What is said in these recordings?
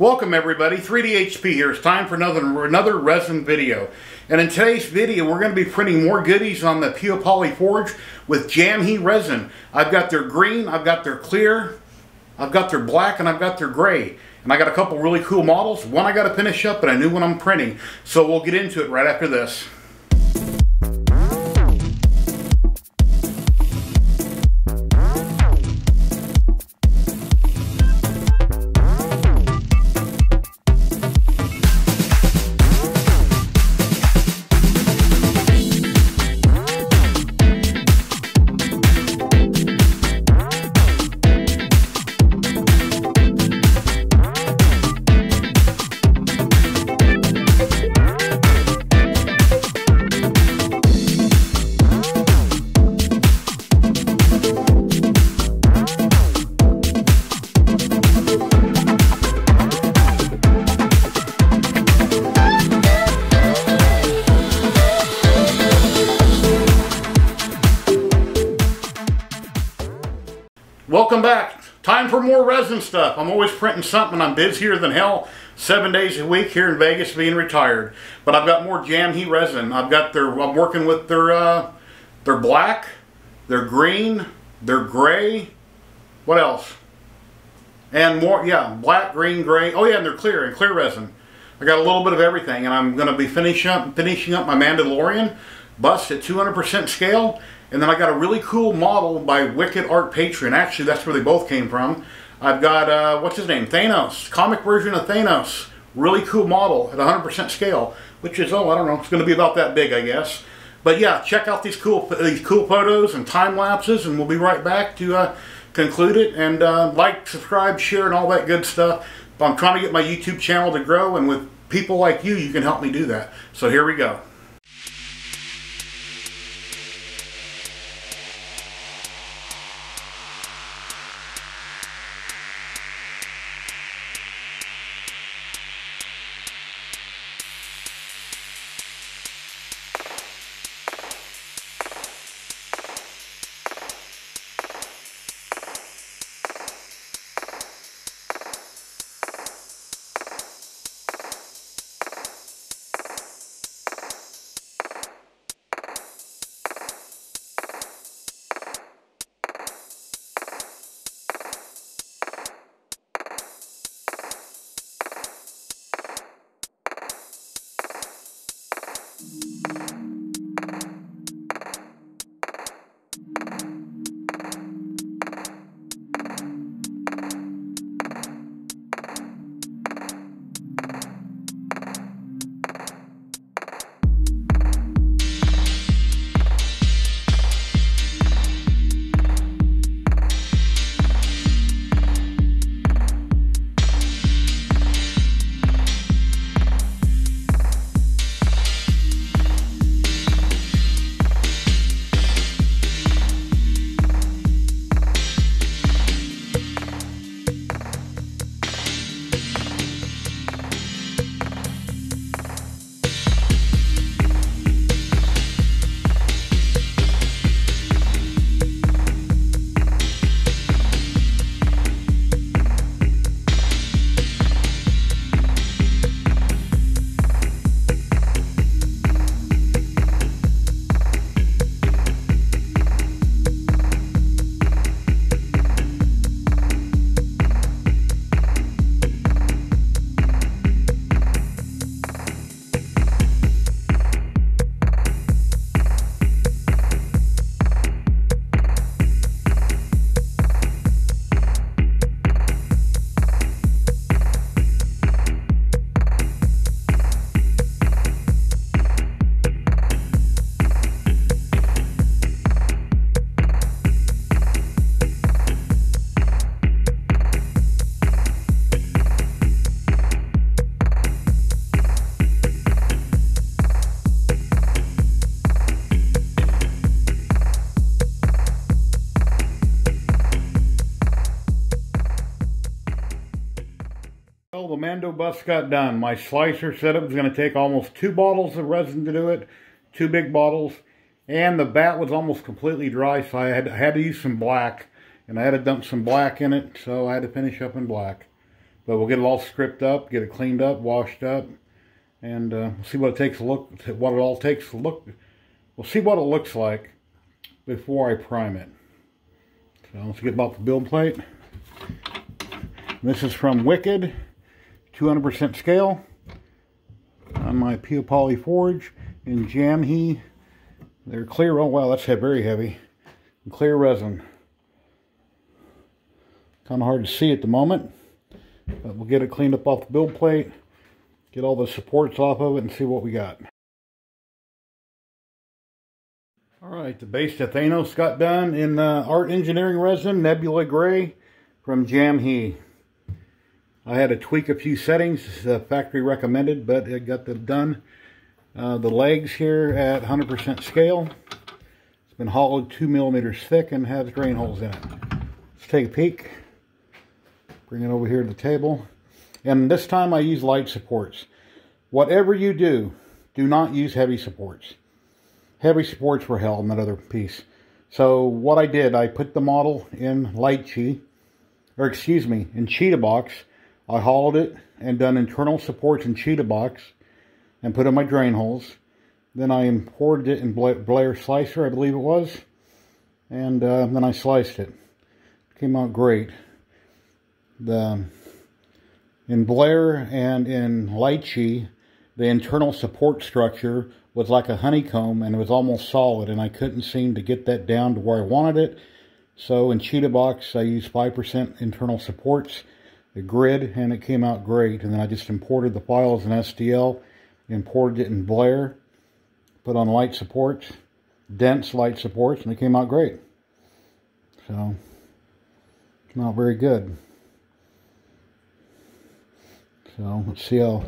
Welcome everybody, 3DHP here. It's time for another another resin video. And in today's video, we're going to be printing more goodies on the Peopoly Forge with Jam Heat resin. I've got their green, I've got their clear, I've got their black, and I've got their gray. And I got a couple really cool models. One I got to finish up, and I knew when I'm printing. So we'll get into it right after this. Welcome back. Time for more resin stuff. I'm always printing something. I'm busier than hell seven days a week here in Vegas being retired. But I've got more Jam Heat resin. I've got their, I'm working with their, uh, their black, their green, their gray. What else? And more, yeah, black, green, gray. Oh yeah, and they're clear, and clear resin. I got a little bit of everything, and I'm going to be finishing up, finishing up my Mandalorian bust at 200% scale. And then I got a really cool model by Wicked Art Patreon. Actually, that's where they both came from. I've got, uh, what's his name? Thanos. Comic version of Thanos. Really cool model at 100% scale. Which is, oh, I don't know. It's going to be about that big, I guess. But yeah, check out these cool these cool photos and time lapses. And we'll be right back to uh, conclude it. And uh, like, subscribe, share, and all that good stuff. I'm trying to get my YouTube channel to grow. And with people like you, you can help me do that. So here we go. Mando bust got done. My slicer it was going to take almost two bottles of resin to do it, two big bottles, and the bat was almost completely dry, so I had, I had to use some black, and I had to dump some black in it, so I had to finish up in black. But we'll get it all stripped up, get it cleaned up, washed up, and uh, see what it takes to look, what it all takes to look. We'll see what it looks like before I prime it. So let's get about the build plate. This is from Wicked, 200% scale on my Peopoly Forge in Jamhe. They're clear, oh wow, that's very heavy. Clear resin. Kind of hard to see at the moment, but we'll get it cleaned up off the build plate, get all the supports off of it, and see what we got. All right, the base to Thanos got done in uh, Art Engineering Resin, Nebula Gray from Jamhe. I had to tweak a few settings, uh, factory recommended, but it got them done. Uh, the legs here at 100% scale. It's been hollowed 2 millimeters thick and has drain holes in it. Let's take a peek. Bring it over here to the table. And this time I use light supports. Whatever you do, do not use heavy supports heavy supports were held in that other piece. So what I did, I put the model in Lychee, or excuse me, in Chitubox. I hollowed it and done internal supports in Chitubox and put in my drain holes. Then I imported it in Blair Slicer, I believe it was. And uh, then I sliced it. Came out great. The In Blair and in Lychee, the internal support structure was like a honeycomb and it was almost solid and I couldn't seem to get that down to where I wanted it. So in Chitubox, I used 5% internal supports, the grid, and it came out great. And then I just imported the files in STL, imported it in Blair, put on light supports, dense light supports, and it came out great. So, not very good. So, let's see how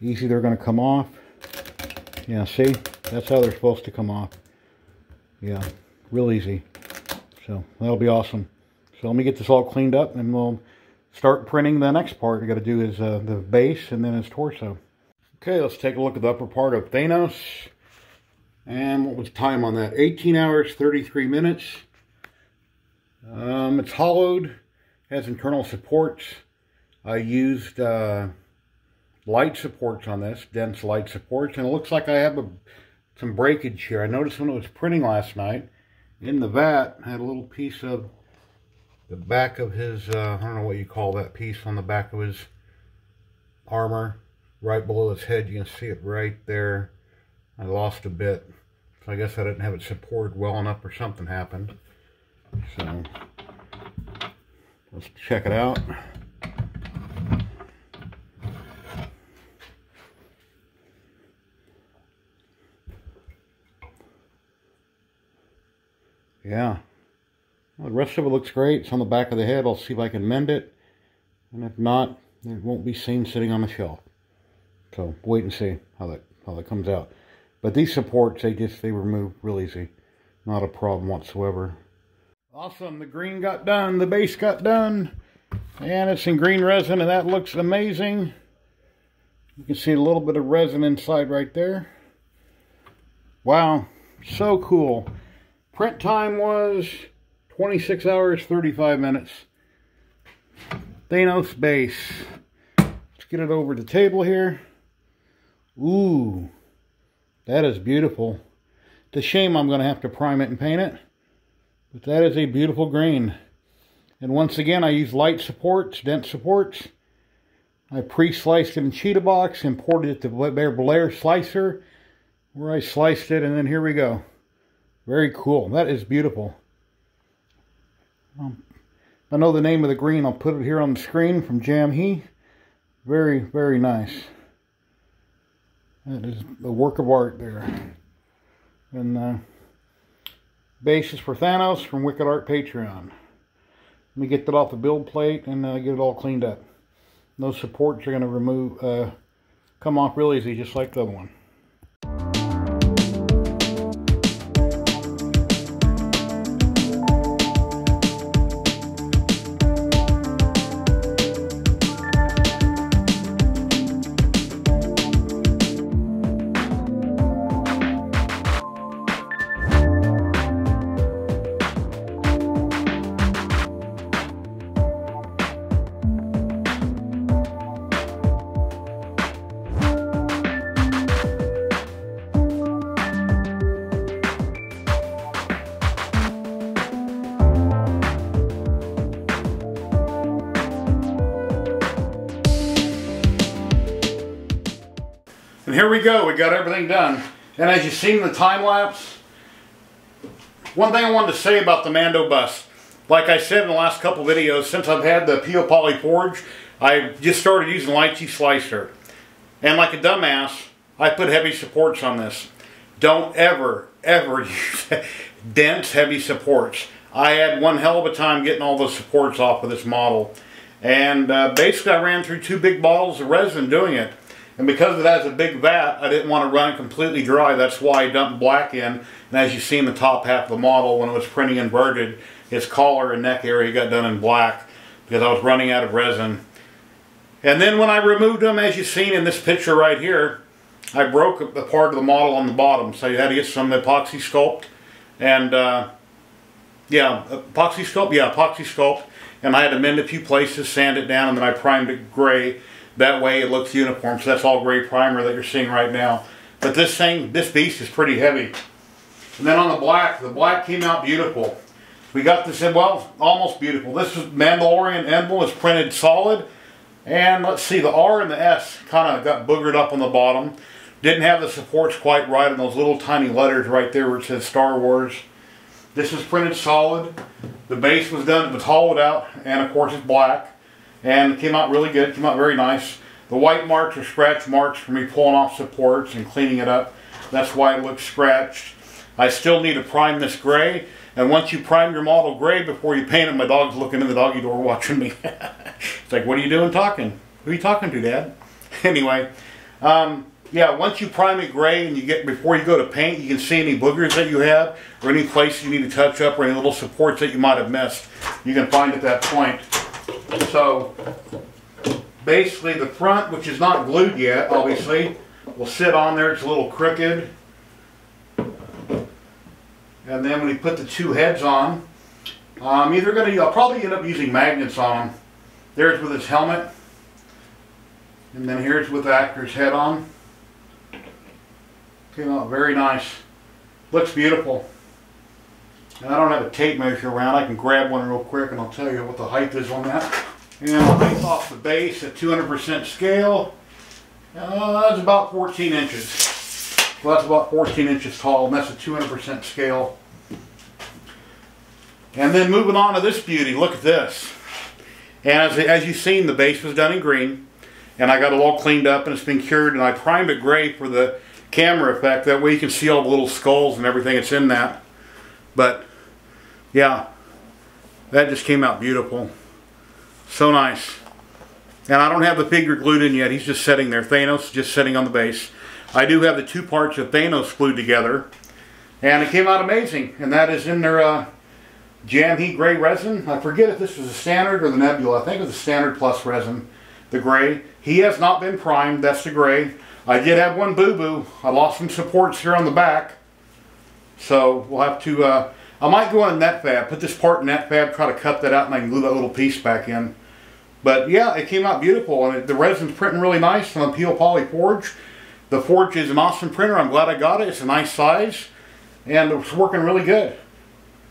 easy they're going to come off. Yeah, see? That's how they're supposed to come off. Yeah, real easy. So that'll be awesome. So let me get this all cleaned up and we'll start printing the next part. I got to do is uh, the base and then his torso. Okay, let's take a look at the upper part of Thanos. And what was time on that? 18 hours, 33 minutes. Um, it's hollowed, has internal supports. I used uh, light supports on this, dense light supports, and it looks like I have a, some breakage here. I noticed when it was printing last night, in the vat, had a little piece of the back of his, uh, I don't know what you call that piece on the back of his armor, right below his head. You can see it right there. I lost a bit. So I guess I didn't have it supported well enough or something happened. So, let's check it out. yeah. Well, the rest of it looks great. It's on the back of the head. I'll see if I can mend it. And if not, it won't be seen sitting on the shelf. So wait and see how that how that comes out. But these supports, they just they remove real easy. Not a problem whatsoever. Awesome. The green got done. The base got done. And it's in green resin, and that looks amazing. You can see a little bit of resin inside right there. Wow. So cool. Print time was 26 hours, 35 minutes. Thanos base. Let's get it over the table here. Ooh, that is beautiful. It's a shame I'm going to have to prime it and paint it. But that is a beautiful green. And once again, I use light supports, dense supports. I pre-sliced it in Chitubox, imported it to Blair, Blair Slicer, where I sliced it, and then here we go. Very cool. That is beautiful. Um, I know the name of the green. I'll put it here on the screen from Jam He. Very, very nice. That is a work of art there. And uh, basis for Thanos from Wicked Art Patreon. Let me get that off the build plate and uh, get it all cleaned up. Those supports are going to remove, uh, come off real easy, just like the other one. Go, we got everything done. And as you've seen the time lapse, one thing I wanted to say about the Mando bus, like I said in the last couple videos, since I've had the Peopoly Forge, I just started using Lychee Slicer. And like a dumbass, I put heavy supports on this. Don't ever, ever use dense heavy supports. I had one hell of a time getting all the supports off of this model. And uh, basically I ran through two big bottles of resin doing it. And because it has a big vat, I didn't want to run it completely dry. That's why I dumped black in. And as you see in the top half of the model, when it was printing inverted, its collar and neck area got done in black because I was running out of resin. And then when I removed them, as you've seen in this picture right here, I broke a part of the model on the bottom. So you had to get some epoxy sculpt. And uh, yeah, epoxy sculpt, yeah, epoxy sculpt. And I had to mend a few places, sand it down, and then I primed it gray that way it looks uniform. So that's all gray primer that you're seeing right now. But this thing, this beast is pretty heavy. And then on the black, the black came out beautiful. We got this, in, well, almost beautiful. This is Mandalorian emblem is printed solid. And let's see, the R and the S kind of got boogered up on the bottom. Didn't have the supports quite right on those little tiny letters right there where it says Star Wars. This is printed solid. The base was done, it was hollowed out, and of course it's black and it came out really good, came out very nice. The white marks are scratch marks from me pulling off supports and cleaning it up. That's why it looks scratched. I still need to prime this gray, and once you prime your model gray before you paint it, my dog's looking in the doggy door watching me. it's like, what are you doing talking? Who are you talking to, Dad? anyway, um, yeah, once you prime it gray and you get before you go to paint, you can see any boogers that you have or any places you need to touch up or any little supports that you might have missed. You can find at that point. So basically the front, which is not glued yet, obviously, will sit on there. It's a little crooked. And then when you put the two heads on, um, I'm either going to, I'll probably end up using magnets on them. There's with his helmet. And then here's with the actor's head on. Came out very nice. Looks beautiful. And I don't have a tape measure around. I can grab one real quick and I'll tell you what the height is on that. And I'll height off the base at 200% scale. Uh, that's about 14 inches. Well, that's about 14 inches tall, and that's a 200% scale. And then moving on to this beauty, look at this. And as, as you've seen, the base was done in green, and I got it all cleaned up, and it's been cured, and I primed it gray for the camera effect. That way you can see all the little skulls and everything that's in that. But yeah, that just came out beautiful. So nice. And I don't have the figure glued in yet. He's just sitting there. Thanos just sitting on the base. I do have the two parts of Thanos glued together. And it came out amazing. And that is in their uh, Jam Heat Gray resin. I forget if this was a standard or the Nebula. I think it was the standard plus resin. The gray. He has not been primed. That's the gray. I did have one boo-boo. I lost some supports here on the back. So we'll have to, uh, I might go on Netfabb, put this part in Netfabb, try to cut that out and I can glue that little piece back in. But yeah, it came out beautiful and it, the resin's printing really nice on the Peopoly Forge. The Forge is an awesome printer. I'm glad I got it. It's a nice size and it's working really good.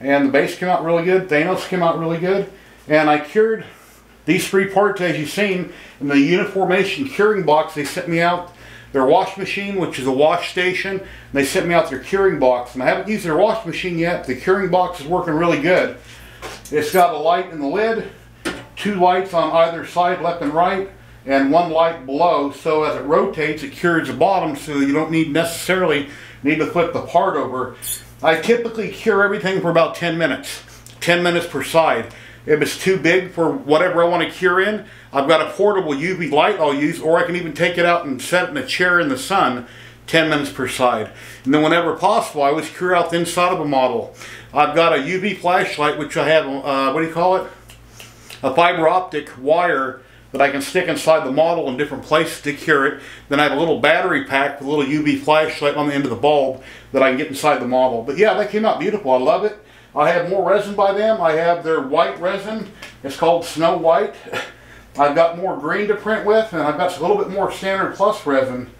And the base came out really good. Thanos came out really good. And I cured these three parts as you've seen in the Uniformation curing box they sent me out their wash machine, which is a wash station. they sent me out their curing box. And I haven't used their wash machine yet. The curing box is working really good. It's got a light in the lid, two lights on either side, left and right, and one light below. So as it rotates, it cures the bottom so you don't need necessarily need to flip the part over. I typically cure everything for about 10 minutes, 10 minutes per side. If it's too big for whatever I want to cure in, I've got a portable UV light I'll use, or I can even take it out and set it in a chair in the sun 10 minutes per side. And then whenever possible, I always cure out the inside of a model. I've got a UV flashlight, which I have, uh, what do you call it? A fiber optic wire that I can stick inside the model in different places to cure it. Then I have a little battery pack with a little UV flashlight on the end of the bulb that I can get inside the model. But yeah, that came out beautiful. I love it. I have more resin by them. I have their white resin. It's called Snow White. I've got more green to print with, and I've got a little bit more standard plus resin.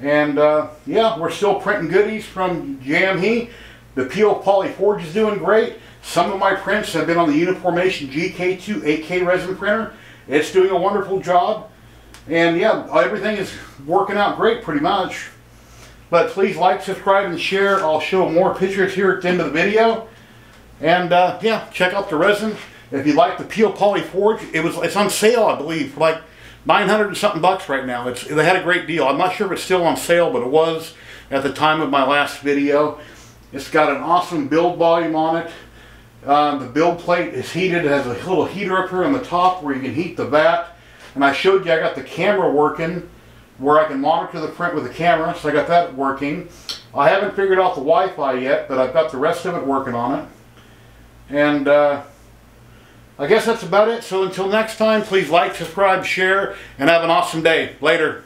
And uh, yeah, we're still printing goodies from Heat. The Peopoly Forge is doing great. Some of my prints have been on the Uniformation GK2 8K resin printer. It's doing a wonderful job. And yeah, everything is working out great pretty much. But please like, subscribe, and share. I'll show more pictures here at the end of the video. And uh, yeah, check out the resin. If you like the Peopoly Forge, it was it's on sale, I believe, for like 900 and something bucks right now. It's they had a great deal. I'm not sure if it's still on sale, but it was at the time of my last video. It's got an awesome build volume on it. Uh, the build plate is heated. It has a little heater up here on the top where you can heat the vat. And I showed you I got the camera working where I can monitor the print with the camera, so I got that working. I haven't figured out the Wi-Fi yet, but I've got the rest of it working on it. And uh, I guess that's about it. So until next time, please like, subscribe, share, and have an awesome day. Later.